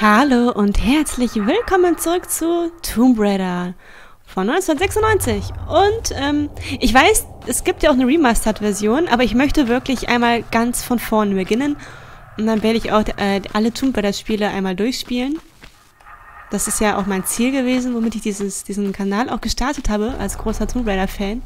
Hallo und herzlich willkommen zurück zu Tomb Raider von 1996. Und ähm, ich weiß, es gibt ja auch eine Remastered-Version, aber ich möchte wirklich einmal ganz von vorne beginnen. Und dann werde ich auch äh, alle Tomb Raider-Spiele einmal durchspielen. Das ist ja auch mein Ziel gewesen, womit ich dieses, diesen Kanal auch gestartet habe, als großer Tomb Raider-Fan.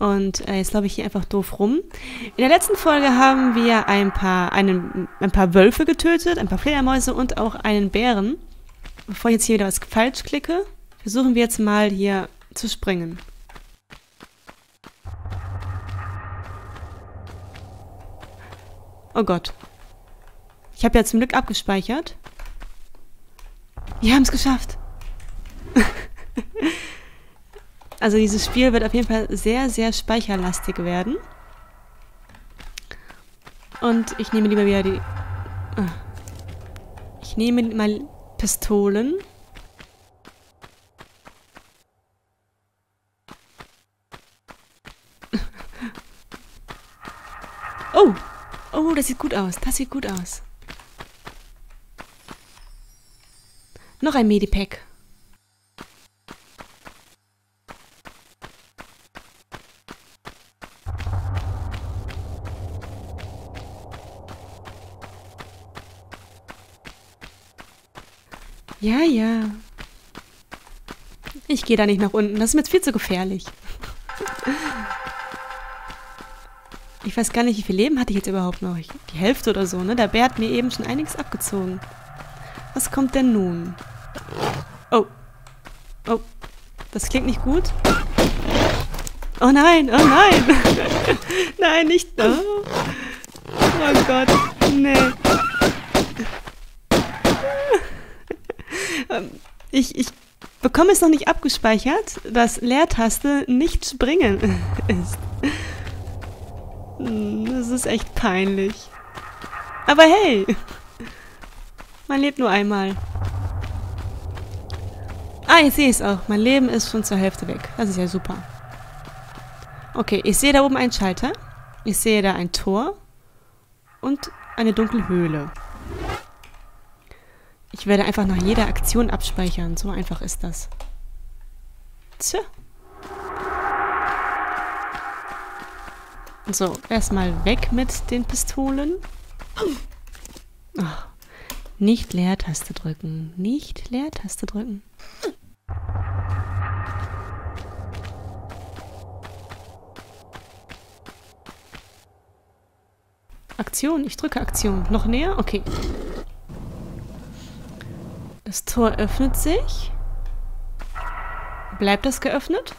Und äh, jetzt glaube ich hier einfach doof rum. In der letzten Folge haben wir ein paar, einen, ein paar Wölfe getötet, ein paar Fledermäuse und auch einen Bären. Bevor ich jetzt hier wieder was falsch klicke, versuchen wir jetzt mal hier zu springen. Oh Gott. Ich habe ja zum Glück abgespeichert. Wir haben es geschafft. Also dieses Spiel wird auf jeden Fall sehr, sehr speicherlastig werden. Und ich nehme lieber wieder die... Ah. Ich nehme mal Pistolen. Oh! Oh, das sieht gut aus. Das sieht gut aus. Noch ein Medipack. Ja, ja. Ich gehe da nicht nach unten. Das ist mir jetzt viel zu gefährlich. Ich weiß gar nicht, wie viel Leben hatte ich jetzt überhaupt noch. die Hälfte oder so, ne? Der Bär hat mir eben schon einiges abgezogen. Was kommt denn nun? Oh. Oh. Das klingt nicht gut. Oh nein, oh nein. nein, nicht. Oh. oh Gott. Nee. Ähm, ich, ich bekomme es noch nicht abgespeichert, dass Leertaste nicht springen ist. Das ist echt peinlich. Aber hey, man lebt nur einmal. Ah, ich sehe es auch. Mein Leben ist schon zur Hälfte weg. Das ist ja super. Okay, ich sehe da oben einen Schalter. Ich sehe da ein Tor. Und eine dunkle Höhle. Ich werde einfach nach jeder Aktion abspeichern. So einfach ist das. Tja. So, erstmal weg mit den Pistolen. Oh, nicht Leertaste drücken. Nicht Leertaste drücken. Aktion. Ich drücke Aktion. Noch näher? Okay. Tor öffnet sich. Bleibt das geöffnet?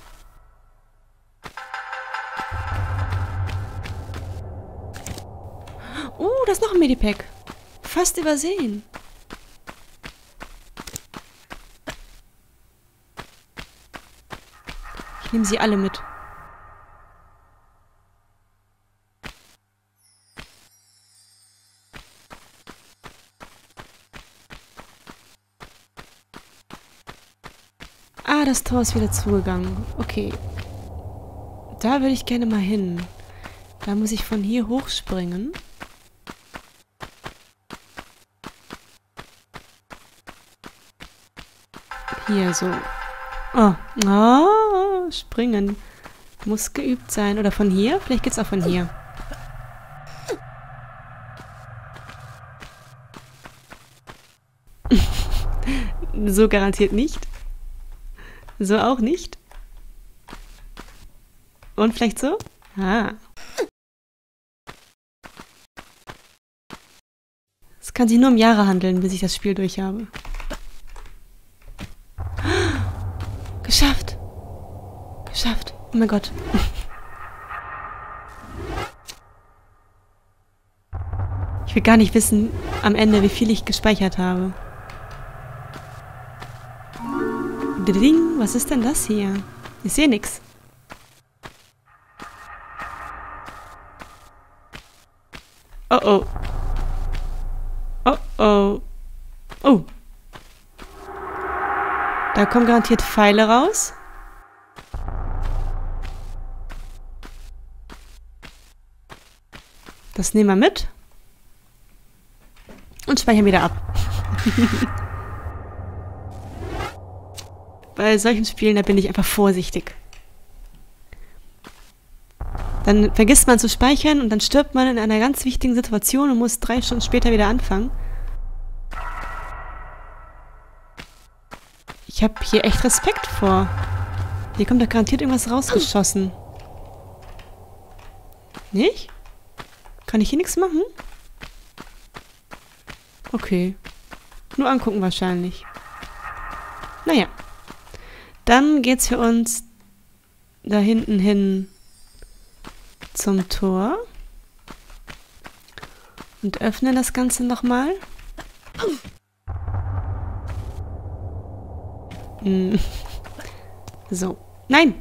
Oh, da ist noch ein Medipack. Fast übersehen. Ich nehme sie alle mit. Ah, das Tor ist wieder zugegangen. Okay. Da würde ich gerne mal hin. Da muss ich von hier hochspringen. Hier so. Oh. Oh, springen. Muss geübt sein. Oder von hier? Vielleicht geht's auch von hier. so garantiert nicht. So auch nicht? Und vielleicht so? Ah. Es kann sich nur um Jahre handeln, bis ich das Spiel durch habe. Geschafft! Geschafft! Oh mein Gott. Ich will gar nicht wissen am Ende, wie viel ich gespeichert habe. Ding, was ist denn das hier? Ich sehe nichts. Oh oh. Oh oh. Oh. Da kommen garantiert Pfeile raus. Das nehmen wir mit. Und speichern wieder ab. Bei solchen Spielen, da bin ich einfach vorsichtig. Dann vergisst man zu speichern und dann stirbt man in einer ganz wichtigen Situation und muss drei Stunden später wieder anfangen. Ich habe hier echt Respekt vor. Hier kommt doch garantiert irgendwas rausgeschossen. Nicht? Kann ich hier nichts machen? Okay. Nur angucken wahrscheinlich. Naja. Dann geht's für uns da hinten hin zum Tor. Und öffnen das Ganze nochmal. Hm. So. Nein!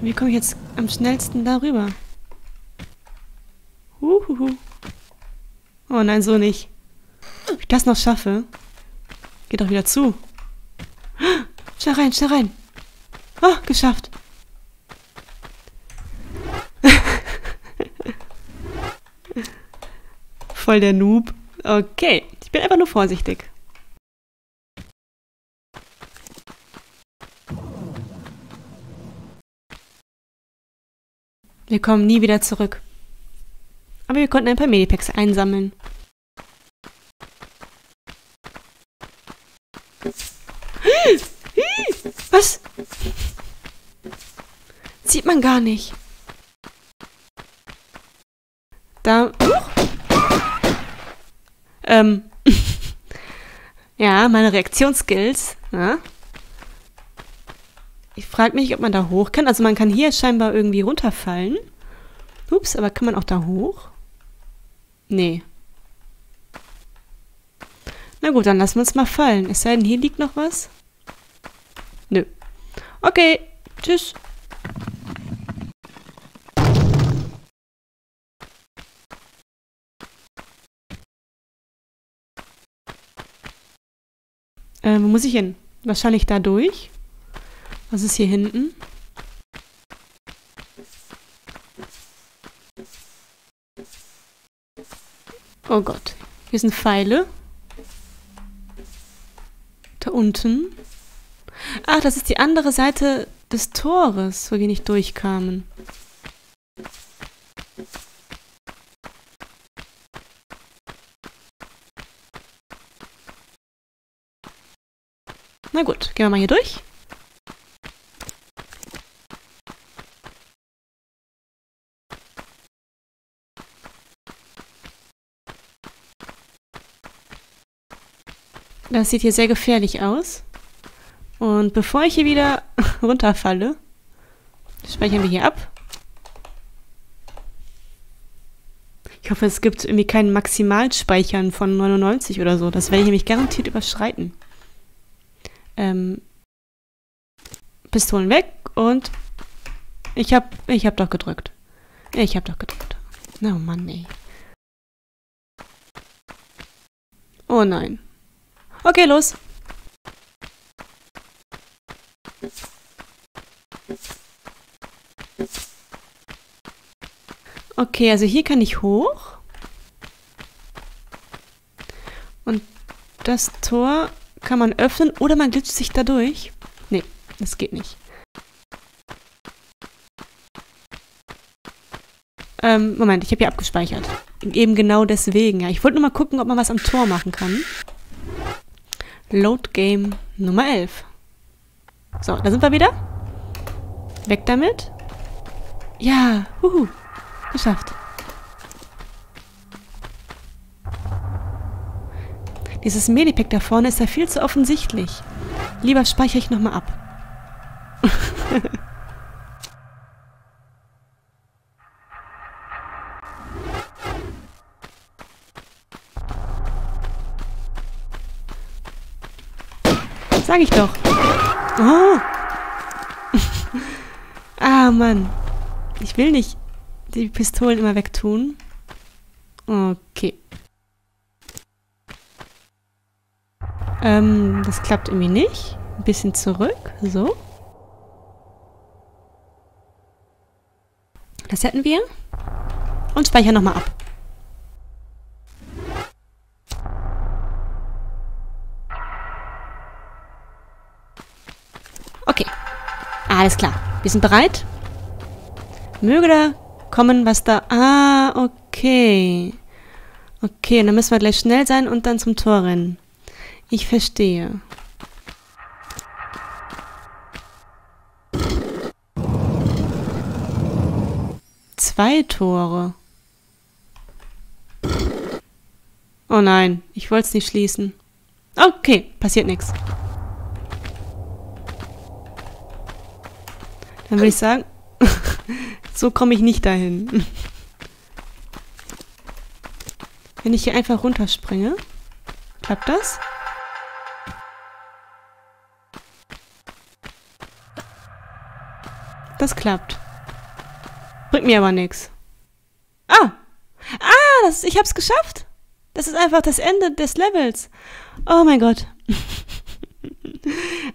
Wie komme ich jetzt am schnellsten darüber? Huhuhu. Oh nein, so nicht. Ob ich das noch schaffe? Geht doch wieder zu. Schnell rein, schnell rein. Oh, geschafft. Voll der Noob. Okay, ich bin einfach nur vorsichtig. Wir kommen nie wieder zurück. Aber wir konnten ein paar Medipacks einsammeln. Was? Sieht man gar nicht. Da... Ähm... ja, meine Reaktionsskills. Ja. Ich frage mich, ob man da hoch kann. Also man kann hier scheinbar irgendwie runterfallen. Ups, aber kann man auch da hoch? Nee. Na gut, dann lassen wir uns mal fallen. Es sei denn, hier liegt noch was. Nö. Okay, tschüss. Äh, wo muss ich hin? Wahrscheinlich da durch. Was ist hier hinten? Oh Gott. Hier sind Pfeile. Da unten. Ach, das ist die andere Seite des Tores, wo wir nicht durchkamen. Na gut, gehen wir mal hier durch. Das sieht hier sehr gefährlich aus. Und bevor ich hier wieder runterfalle, speichern wir hier ab. Ich hoffe, es gibt irgendwie keinen Maximalspeichern von 99 oder so. Das werde ich nämlich garantiert überschreiten. Ähm, Pistolen weg und ich hab, ich hab doch gedrückt. Ich hab doch gedrückt. Oh Mann, ey. Oh nein. Okay, los. Okay, also hier kann ich hoch. Und das Tor kann man öffnen oder man glitscht sich da durch. Nee, das geht nicht. Ähm, Moment, ich habe hier abgespeichert. Eben genau deswegen. Ja, ich wollte nur mal gucken, ob man was am Tor machen kann. Load Game Nummer 11. So, da sind wir wieder. Weg damit. Ja, huhu. Geschafft. Dieses Medipack da vorne ist ja viel zu offensichtlich. Lieber speichere ich nochmal ab. Sag ich doch. Oh. ah, Mann. Ich will nicht die Pistolen immer wegtun. Okay. Ähm, das klappt irgendwie nicht. Ein bisschen zurück. So. Das hätten wir. Und speichern nochmal ab. Alles klar. Wir sind bereit. Möge da kommen, was da... Ah, okay. Okay, dann müssen wir gleich schnell sein und dann zum Tor rennen. Ich verstehe. Zwei Tore. Oh nein, ich wollte es nicht schließen. Okay, passiert nichts. Dann würde ich sagen, so komme ich nicht dahin. Wenn ich hier einfach runterspringe, klappt das? Das klappt. Bringt mir aber nichts. Ah! Ah, das, ich hab's geschafft! Das ist einfach das Ende des Levels. Oh mein Gott.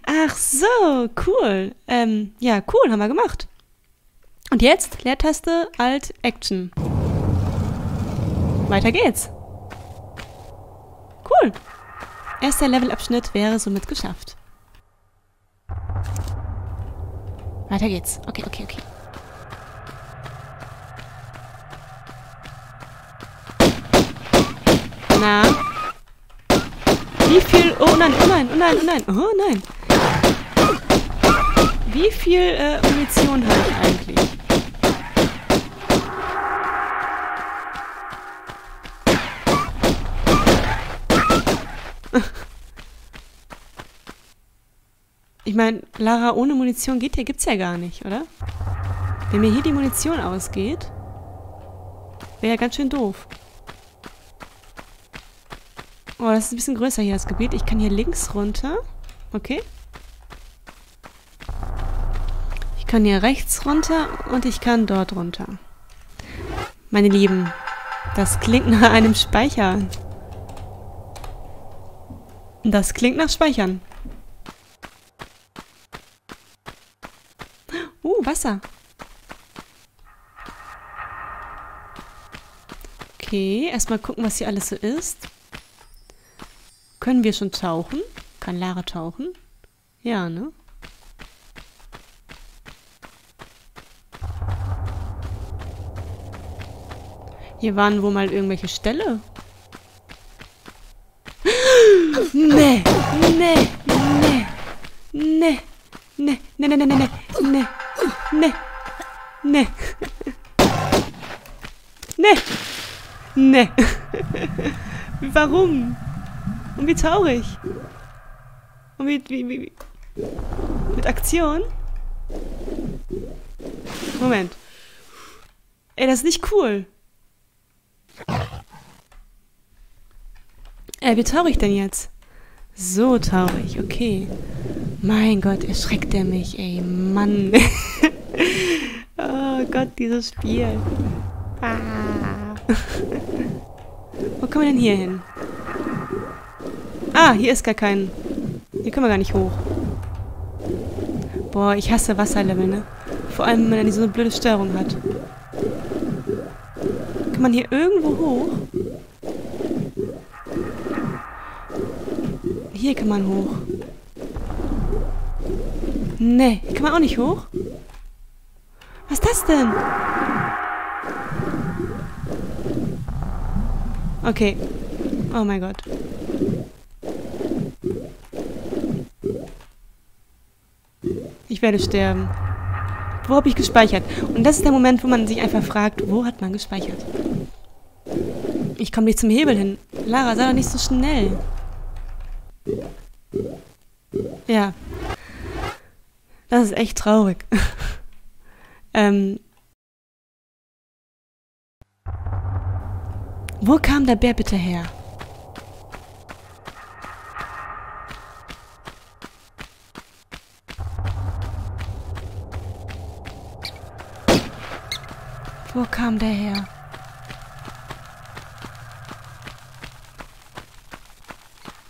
Ach so, cool. Ähm, ja, cool, haben wir gemacht. Und jetzt Leertaste Alt Action. Weiter geht's. Cool. Erster Levelabschnitt wäre somit geschafft. Weiter geht's. Okay, okay, okay. Na? Viel... Oh nein, oh nein, oh nein, oh nein, oh nein. Wie viel äh, Munition habe ich eigentlich? Ich meine, Lara ohne Munition geht ja, gibt's ja gar nicht, oder? Wenn mir hier die Munition ausgeht, wäre ja ganz schön doof. Oh, das ist ein bisschen größer hier, das Gebiet. Ich kann hier links runter. Okay. Ich kann hier rechts runter und ich kann dort runter. Meine Lieben, das klingt nach einem Speicher. Das klingt nach Speichern. Uh, Wasser. Okay, erstmal gucken, was hier alles so ist. Können wir schon tauchen? Kann Lara tauchen? Ja, ne? Hier waren wohl mal irgendwelche Ställe. Nee, nee, nee, nee, nee, nee, nee, nee, nee, nee, nee, nee, nee, nee. Warum? Und wie traurig. Und wie, wie, wie, mit Aktion? Moment. Ey, das ist nicht cool. Ey, wie traurig denn jetzt? So traurig, okay. Mein Gott, erschreckt er mich, ey, Mann. oh Gott, dieses Spiel. Ah. Wo kommen wir denn hier hin? Ah, hier ist gar kein... Hier können wir gar nicht hoch. Boah, ich hasse Wasserlevel, ne? Vor allem, wenn man so eine blöde Störung hat. Kann man hier irgendwo hoch? Hier kann man hoch. Nee, hier kann man auch nicht hoch. Was ist das denn? Okay. Oh mein Gott. Ich werde sterben. Wo habe ich gespeichert? Und das ist der Moment, wo man sich einfach fragt, wo hat man gespeichert? Ich komme nicht zum Hebel hin. Lara, sei doch nicht so schnell. Ja. Das ist echt traurig. ähm. Wo kam der Bär bitte her? Wo kam der her?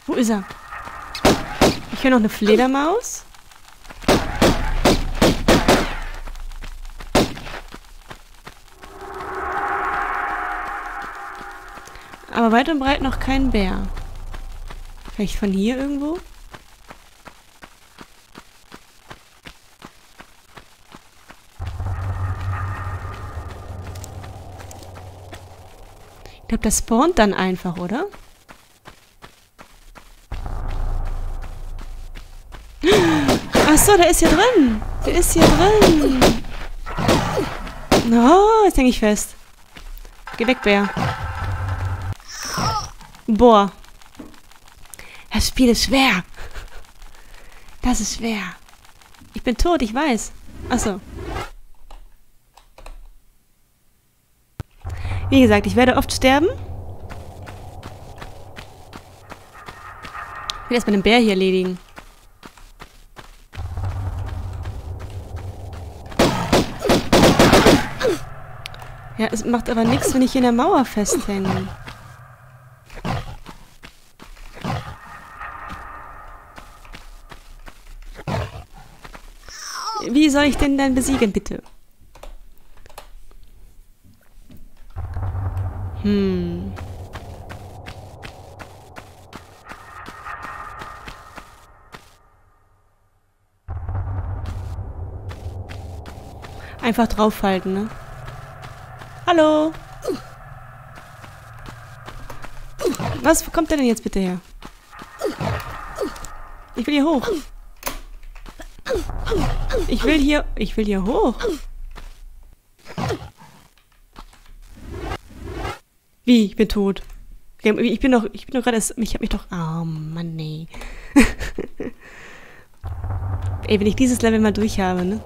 Wo ist er? Ich höre noch eine Fledermaus. Aber weit und breit noch kein Bär. Vielleicht von hier irgendwo? Glaube, das spawnt dann einfach, oder? Ach so, der ist hier drin. Der ist hier drin. Oh, jetzt hänge ich fest. Geh weg, Bär. Boah. Das Spiel ist schwer. Das ist schwer. Ich bin tot, ich weiß. Achso. Wie gesagt, ich werde oft sterben. Ich will erstmal den Bär hier erledigen. Ja, es macht aber nichts, wenn ich hier in der Mauer festhänge. Wie soll ich den dann besiegen, bitte? Hm. Einfach draufhalten, ne? Hallo? Was kommt der denn jetzt bitte her? Ich will hier hoch. Ich will hier... Ich will hier hoch. Wie? Ich bin tot. Ich bin doch... Ich bin doch gerade... Ich hab mich doch... Oh, Mann, nee. Ey, wenn ich dieses Level mal durch habe, ne?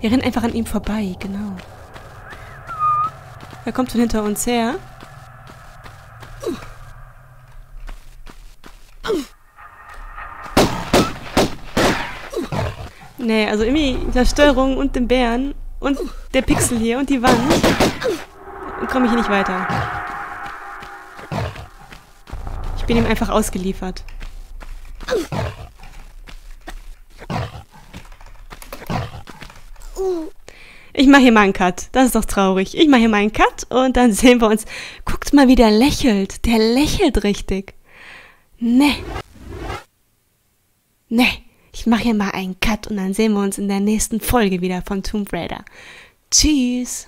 Wir rennen einfach an ihm vorbei, genau. Er kommt von hinter uns her. Nee, also irgendwie mit der Steuerung und dem Bären und der Pixel hier und die Wand komme ich hier nicht weiter. Ich bin ihm einfach ausgeliefert. Ich mache hier mal einen Cut. Das ist doch traurig. Ich mache hier mal einen Cut und dann sehen wir uns. Guckt mal, wie der lächelt. Der lächelt richtig. Ne. Ne. Ich mache hier mal einen Cut und dann sehen wir uns in der nächsten Folge wieder von Tomb Raider. Tschüss.